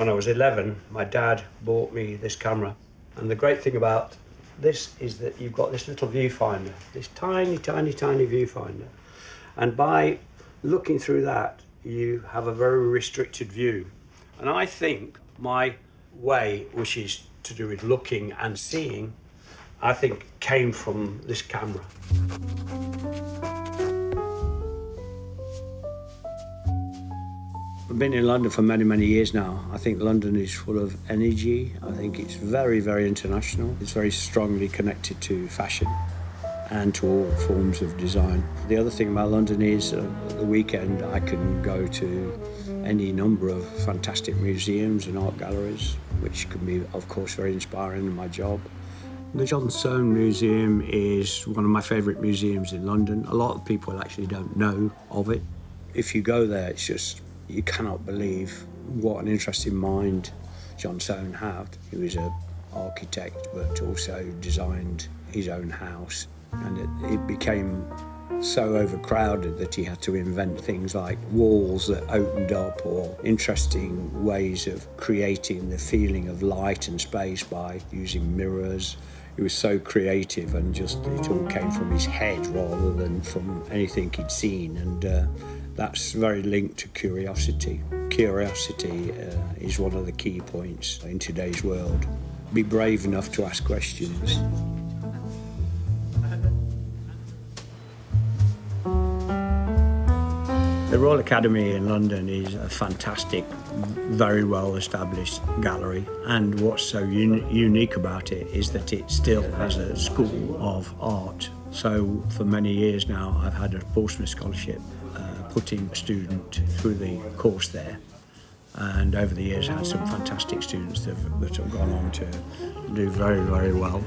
When I was 11, my dad bought me this camera. And the great thing about this is that you've got this little viewfinder, this tiny, tiny, tiny viewfinder. And by looking through that, you have a very restricted view. And I think my way, which is to do with looking and seeing, I think came from this camera. I've been in London for many, many years now. I think London is full of energy. I think it's very, very international. It's very strongly connected to fashion and to all forms of design. The other thing about London is uh, the weekend I can go to any number of fantastic museums and art galleries, which can be, of course, very inspiring in my job. The John Soane Museum is one of my favourite museums in London. A lot of people actually don't know of it. If you go there, it's just you cannot believe what an interesting mind John Soane had. He was an architect, but also designed his own house, and it, it became so overcrowded that he had to invent things like walls that opened up or interesting ways of creating the feeling of light and space by using mirrors. He was so creative and just it all came from his head rather than from anything he'd seen. And uh, that's very linked to curiosity. Curiosity uh, is one of the key points in today's world. Be brave enough to ask questions. The Royal Academy in London is a fantastic, very well established gallery. And what's so un unique about it is that it still has a school of art. So for many years now, I've had a Paul Smith Scholarship putting a student through the course there. And over the years, I had some fantastic students that have, that have gone on to do very, very well.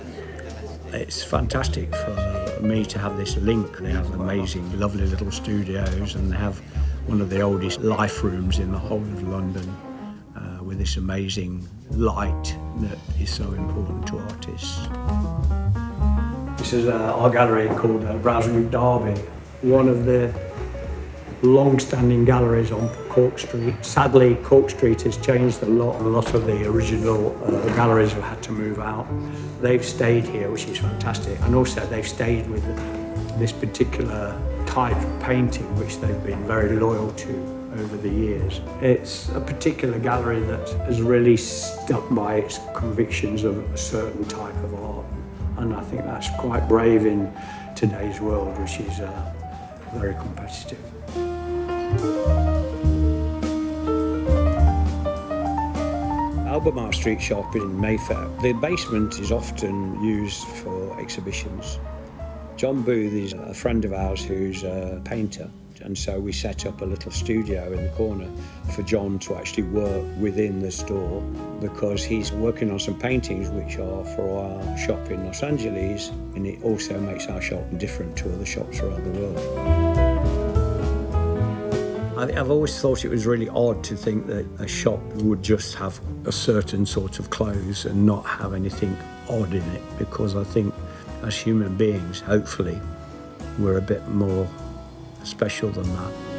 It's fantastic for me to have this link. They have amazing, lovely little studios and they have one of the oldest life rooms in the whole of London uh, with this amazing light that is so important to artists. This is uh, our gallery called uh, Browse & Darby, one of the long-standing galleries on Cork Street. Sadly, Cork Street has changed a lot. And a lot of the original uh, galleries have had to move out. They've stayed here, which is fantastic. And also they've stayed with this particular type of painting, which they've been very loyal to over the years. It's a particular gallery that has really stuck by its convictions of a certain type of art. And I think that's quite brave in today's world, which is uh, very competitive. Albemarle Street Shop in Mayfair. The basement is often used for exhibitions. John Booth is a friend of ours who's a painter and so we set up a little studio in the corner for John to actually work within the store because he's working on some paintings which are for our shop in Los Angeles and it also makes our shop different to other shops around the world. I've always thought it was really odd to think that a shop would just have a certain sort of clothes and not have anything odd in it because I think as human beings, hopefully, we're a bit more special than that.